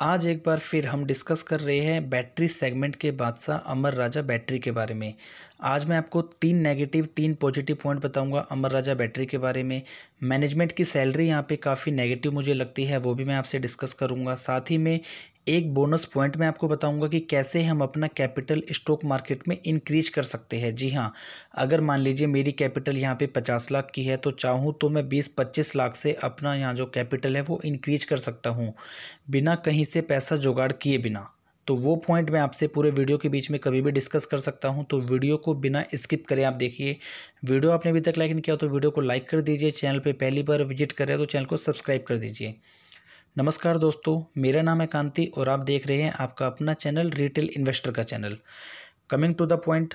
आज एक बार फिर हम डिस्कस कर रहे हैं बैटरी सेगमेंट के बादशाह अमर राजा बैटरी के बारे में। आज मैं आपको तीन नेगेटिव तीन पॉजिटिव पॉइंट बताऊँगा अमर राजा बैटरी के बारे में। मैनेजमेंट की सैलरी यहाँ पे काफ़ी नेगेटिव मुझे लगती है, वो भी मैं आपसे डिस्कस करूँगा। साथ ही में एक बोनस पॉइंट मैं आपको बताऊँगा कि कैसे हम अपना कैपिटल स्टॉक मार्केट में इंक्रीज कर सकते हैं। जी हाँ अगर मान लीजिए मेरी कैपिटल यहाँ पे पचास लाख की है तो चाहूँ तो मैं बीस पच्चीस लाख से अपना यहाँ जो कैपिटल है, वो इंक्रीज कर सकता हूँ। बिना कहीं से पैसा जुगाड़ किए बिना। तो वो पॉइंट मैं आपसे पूरे वीडियो के बीच में कभी भी डिस्कस कर सकता हूँ। तो वीडियो को बिना स्किप करें आप देखिए। वीडियो आपने अभी तक लाइक नहीं किया तो वीडियो को लाइक कर दीजिए। चैनल पर पहली बार विज़िट करें तो चैनल को सब्सक्राइब कर दीजिए। नमस्कार दोस्तों, मेरा नाम है कांति और आप देख रहे हैं आपका अपना चैनल रिटेल इन्वेस्टर का channel coming to the point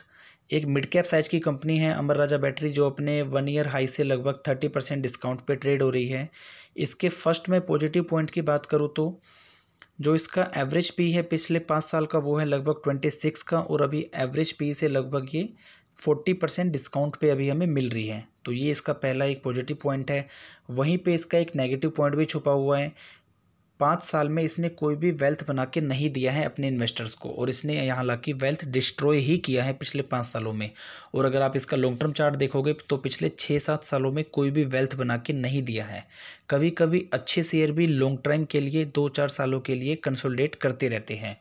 एक मिड कैप साइज़ की कंपनी है, अमर राजा बैटरी, जो अपने वन ईयर हाई से लगभग थर्टी परसेंट डिस्काउंट पे ट्रेड हो रही है। इसके फ़र्स्ट में पॉजिटिव पॉइंट की बात करूँ तो जो इसका एवरेज पी है, पिछले पाँच साल का वो है लगभग ट्वेंटी सिक्स का और अभी एवरेज पी से लगभग ये फोर्टी परसेंट डिस्काउंट पे अभी हमें मिल रही है। तो ये इसका पहला एक पॉजिटिव पॉइंट है। वहीं पे इसका एक नेगेटिव पॉइंट भी छुपा हुआ है। पाँच साल में इसने कोई भी वेल्थ बना के नहीं दिया है अपने इन्वेस्टर्स को, और इसने यहाँ हालाँकि वेल्थ डिस्ट्रॉय ही किया है पिछले पाँच सालों में। और अगर आप इसका लॉन्ग टर्म चार्ट देखोगे तो पिछले छः सात सालों में कोई भी वेल्थ बना के नहीं दिया है। कभी कभी अच्छे शेयर भी लॉन्ग टर्म के लिए दो चार सालों के लिए कंसोलिडेट करते रहते हैं।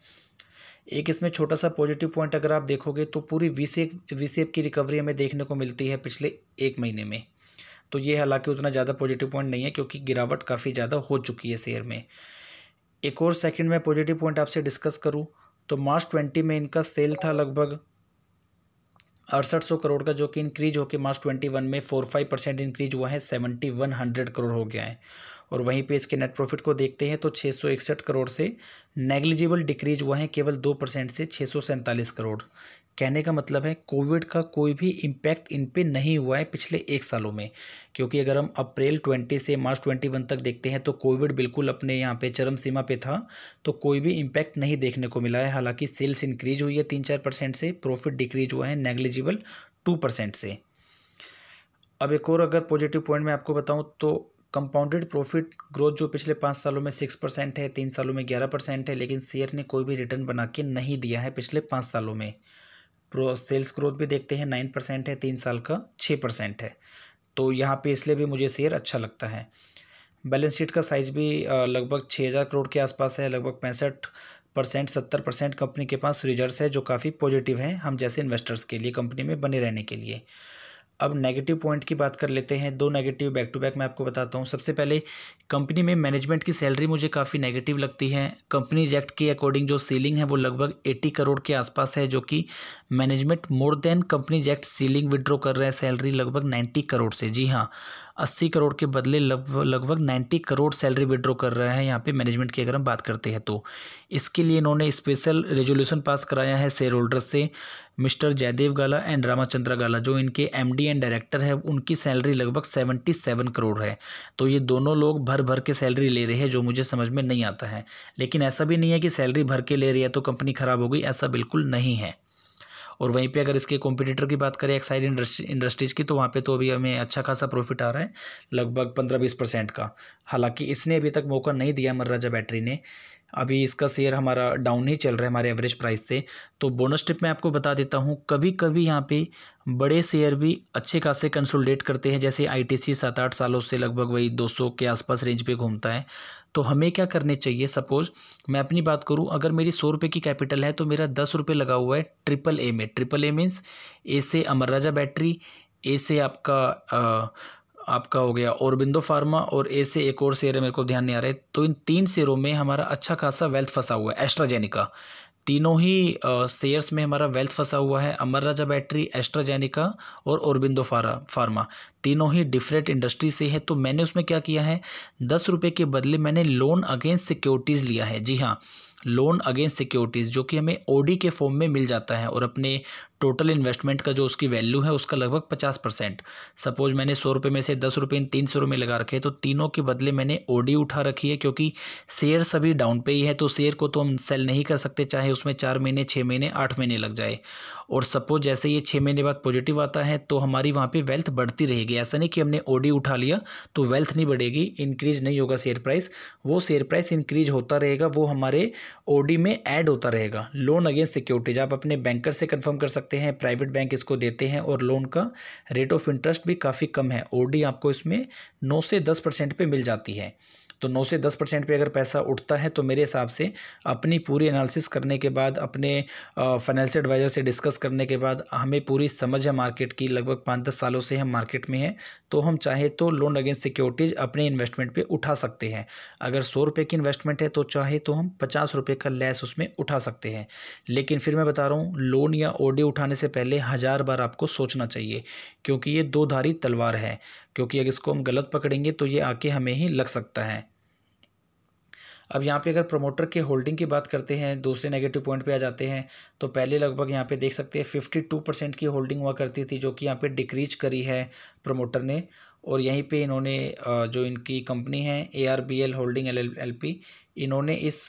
एक इसमें छोटा सा पॉजिटिव पॉइंट अगर आप देखोगे तो पूरी वी वी की रिकवरी हमें देखने को मिलती है पिछले एक महीने में। तो ये हालाँकि उतना ज़्यादा पॉजिटिव पॉइंट नहीं है क्योंकि गिरावट काफ़ी ज़्यादा हो चुकी है शेयर में। एक और सेकंड में पॉजिटिव पॉइंट आपसे डिस्कस करूँ तो मार्च ट्वेंटी में इनका सेल था लगभग अड़सठ सौ करोड़ का, जो कि इंक्रीज होकर मार्च ट्वेंटी वन में फोर फाइव परसेंट इंक्रीज हुआ है सेवेंटी वन हंड्रेड करोड़ हो गया है। और वहीं पे इसके नेट प्रॉफिट को देखते हैं तो छः सौ इकसठ करोड़ से नेग्लिजिबल डिक्रीज हुआ है, केवल दो परसेंट से छः सौ सैंतालीस करोड़। कहने का मतलब है कोविड का कोई भी इम्पैक्ट इन पे नहीं हुआ है पिछले एक सालों में। क्योंकि अगर हम अप्रैल ट्वेंटी से मार्च ट्वेंटी वन तक देखते हैं तो कोविड बिल्कुल अपने यहाँ पे चरम सीमा पे था तो कोई भी इम्पैक्ट नहीं देखने को मिला है। हालाँकि सेल्स इंक्रीज हुई है तीन चार परसेंट से प्रॉफिट डिक्रीज हुआ है नेग्लिजिबल टू परसेंट से। अब एक और अगर पॉजिटिव पॉइंट मैं आपको बताऊँ तो कंपाउंडेड प्रॉफिट ग्रोथ जो पिछले पाँच सालों में सिक्स परसेंट है, तीन सालों में ग्यारह परसेंट है, लेकिन शेयर ने कोई भी रिटर्न बना के नहीं दिया है पिछले पाँच सालों में। प्रो सेल्स ग्रोथ भी देखते हैं नाइन परसेंट है, तीन साल का छः परसेंट है। तो यहाँ पे इसलिए भी मुझे शेयर अच्छा लगता है। बैलेंस शीट का साइज़ भी लगभग छः हज़ार करोड़ के आसपास है, लगभग पैंसठ परसेंट सत्तर परसेंट कंपनी के पास रिजर्व्स है, जो काफ़ी पॉजिटिव है, हम जैसे इन्वेस्टर्स के लिए कंपनी में बने रहने के लिए। अब नेगेटिव पॉइंट की बात कर लेते हैं। दो नेगेटिव बैक टू बैक मैं आपको बताता हूँ। सबसे पहले कंपनी में मैनेजमेंट की सैलरी मुझे काफ़ी नेगेटिव लगती है। कंपनी एक्ट के अकॉर्डिंग जो सीलिंग है वो लगभग एट्टी करोड़ के आसपास है, जो कि management more than company act ceiling withdraw कर रहे हैं। सैलरी लगभग नाइन्टी करोड़ से। जी हाँ अस्सी करोड़ के बदले लगभग लगभग नाइन्टी करोड़ सैलरी विड्रॉ कर रहे हैं यहाँ पे मैनेजमेंट की अगर हम बात करते हैं तो। इसके लिए इन्होंने स्पेशल रेजोल्यूशन पास कराया है शेयर होल्डर्स से। मिस्टर जयदेव गाला एंड रामाचंद्र गाला, जो इनके एमडी एंड डायरेक्टर है, उनकी सैलरी लगभग सेवेंटी सेवन करोड़ है। तो ये दोनों लोग भर भर के सैलरी ले रहे हैं, जो मुझे समझ में नहीं आता है। लेकिन ऐसा भी नहीं है कि सैलरी भर के ले रही है तो कंपनी ख़राब हो गई, ऐसा बिल्कुल नहीं है। और वहीं पे अगर इसके कॉम्पिटिटर की बात करें एक्साइड इंडस्ट्री इंडस्ट्रीज़ की तो वहाँ पे तो अभी हमें अच्छा खासा प्रॉफिट आ रहा है, लगभग पंद्रह बीस परसेंट का। हालाँकि इसने अभी तक मौका नहीं दिया मर्राजा बैटरी ने। अभी इसका शेयर हमारा डाउन ही चल रहा है, हमारे एवरेज प्राइस से। तो बोनस टिप मैं आपको बता देता हूँ कभी कभी यहाँ पे बड़े शेयर भी अच्छे खासे कंसोलिडेट करते हैं, जैसे आईटीसी सात आठ सालों से लगभग वही 200 के आसपास रेंज पे घूमता है। तो हमें क्या करने चाहिए? सपोज़ मैं अपनी बात करूँ, अगर मेरी सौ रुपये की कैपिटल है तो मेरा दस रुपये लगा हुआ है ट्रिपल ए में। ट्रिपल ए मीन्स ए से अमर राजा बैटरी ए से आपका आपका हो गया औरबिंदो फार्मा और ए से एक और शेयर है मेरे को ध्यान नहीं आ रहा। तो इन तीन शेयरों में हमारा अच्छा खासा वेल्थ फंसा हुआ है, एस्ट्राजेनिका। तीनों ही शेयर्स में हमारा वेल्थ फंसा हुआ है, अमर राजा बैटरी, एस्ट्राजेनिका और औरबिंदो फारा, फार्मा। तीनों ही डिफरेंट इंडस्ट्री से है तो मैंने उसमें क्या किया है? दस रुपये के बदले मैंने लोन अगेंस्ट सिक्योरिटीज़ लिया है। जी हाँ लोन अगेंस्ट सिक्योरिटीज़ जो कि हमें ओडी के फॉर्म में मिल जाता है और अपने टोटल इन्वेस्टमेंट का जो उसकी वैल्यू है उसका लगभग पचास परसेंट। सपोज़ मैंने सौ रुपये में से दस रुपये, तीन सौ रुपये लगा रखे तो तीनों के बदले मैंने ओडी उठा रखी है क्योंकि शेयर सभी डाउन पे ही है तो शेयर को तो हम सेल नहीं कर सकते, चाहे उसमें चार महीने छः महीने, आठ महीने लग जाए। और सपोज़ जैसे ये छः महीने बाद पॉजिटिव आता है तो हमारी वहाँ पर वेल्थ बढ़ती रहेगी। ऐसा नहीं कि हमने ओडी उठा लिया तो वेल्थ नहीं बढ़ेगी इंक्रीज नहीं होगा शेयर प्राइस वो शेयर प्राइस इंक्रीज होता रहेगा, वो हमारे ओडी में ऐड होता रहेगा। लोन अगेंस्ट सिक्योरिटीज आप अपने बैंकर से कन्फर्म कर सकते हैं प्राइवेट बैंक इसको देते हैं और लोन का रेट ऑफ़ इंटरेस्ट भी काफ़ी कम है। ओडी आपको इसमें नौ से दस परसेंट पर मिल जाती है। तो नौ से दस परसेंट पर अगर पैसा उठता है तो मेरे हिसाब से अपनी पूरी एनालिसिस करने के बाद, अपने फाइनेंशियल एडवाइज़र से डिस्कस करने के बाद हमें पूरी समझ है मार्केट की। लगभग पाँच दस सालों से हम मार्केट में हैं तो हम चाहे तो लोन अगेंस्ट सिक्योरिटीज़ अपने इन्वेस्टमेंट पर उठा सकते हैं। अगर सौ रुपये की इन्वेस्टमेंट है तो चाहे तो हम पचास रुपये का लेस उसमें उठा सकते हैं। लेकिन फिर मैं बता रहा हूँ लोन या ओडी उठाने से पहले हज़ार बार आपको सोचना चाहिए, क्योंकि ये दो धारी तलवार है। क्योंकि अगर इसको हम गलत पकड़ेंगे तो ये आके हमें ही लग सकता है। अब यहाँ पे अगर प्रमोटर के होल्डिंग की बात करते हैं, दूसरे नेगेटिव पॉइंट पे आ जाते हैं तो पहले लगभग यहाँ पे देख सकते हैं फिफ्टी टू परसेंट की होल्डिंग हुआ करती थी, जो कि यहाँ पे डिक्रीज करी है प्रमोटर ने। और यहीं पे इन्होंने जो इनकी कंपनी है A R B L holding L L P इन्होंने इस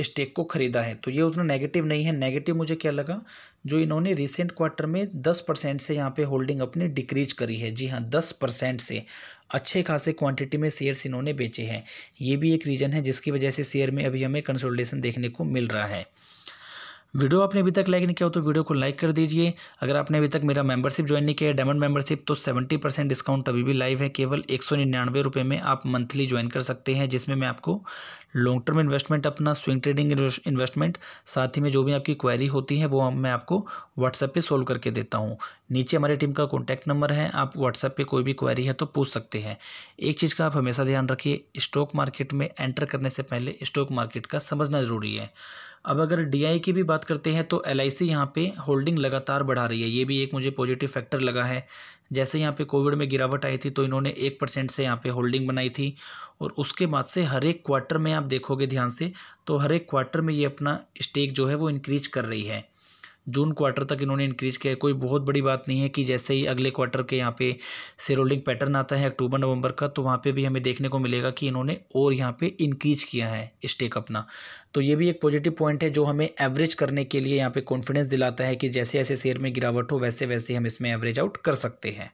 स्टेक को ख़रीदा है। तो ये उतना नेगेटिव नहीं है। नेगेटिव मुझे क्या लगा? जो इन्होंने रिसेंट क्वार्टर में दस परसेंट से यहाँ पे होल्डिंग अपनी डिक्रीज करी है। जी हाँ दस परसेंट से। अच्छे खासे क्वांटिटी में शेयर्स इन्होंने बेचे हैं। ये भी एक रीज़न है जिसकी वजह से शेयर में अभी हमें कंसोलिडेशन देखने को मिल रहा है। वीडियो आपने अभी तक लाइक नहीं किया हो तो वीडियो को लाइक कर दीजिए। अगर आपने अभी तक मेरा मेंबरशिप ज्वाइन नहीं किया है डायमंड मेंबरशिप तो सेवेंटी परसेंट डिस्काउंट अभी भी लाइव है। केवल एक सौ निन्यानवे रुपये में आप मंथली ज्वाइन कर सकते हैं, जिसमें मैं आपको लॉन्ग टर्म इन्वेस्टमेंट अपना स्विंग ट्रेडिंग इन्वेस्टमेंट साथ ही में जो भी आपकी क्वेरी होती है, वो मैं आपको व्हाट्सएप पे सोल्व करके देता हूँ। नीचे हमारी टीम का कॉन्टैक्ट नंबर है, आप व्हाट्सएप पे कोई भी क्वेरी है तो पूछ सकते हैं। एक चीज़ का आप हमेशा ध्यान रखिए स्टॉक मार्केट में एंटर करने से पहले स्टॉक मार्केट का समझना ज़रूरी है। अब अगर डीआई की भी बात करते हैं तो एल आई यहाँ पे होल्डिंग लगातार बढ़ा रही है। ये भी एक मुझे पॉजिटिव फैक्टर लगा है। जैसे यहाँ पे कोविड में गिरावट आई थी तो इन्होंने एक परसेंट से यहाँ पे होल्डिंग बनाई थी। और उसके बाद से हर एक क्वार्टर में आप देखोगे ध्यान से तो हर एक क्वार्टर में ये अपना स्टेक जो है वो इंक्रीज कर रही है। जून क्वार्टर तक इन्होंने इंक्रीज़ किया है। कोई बहुत बड़ी बात नहीं है कि जैसे ही अगले क्वार्टर के यहाँ पे से रोलिंग पैटर्न आता है अक्टूबर, नवंबर का तो वहाँ पे भी हमें देखने को मिलेगा कि इन्होंने और यहाँ पे इंक्रीज किया है स्टेक अपना। तो ये भी एक पॉजिटिव पॉइंट है जो हमें एवरेज करने के लिए यहाँ पर कॉन्फिडेंस दिलाता है कि जैसे जैसे शेयर में गिरावट हो वैसे वैसे हम इसमें एवरेज आउट कर सकते हैं।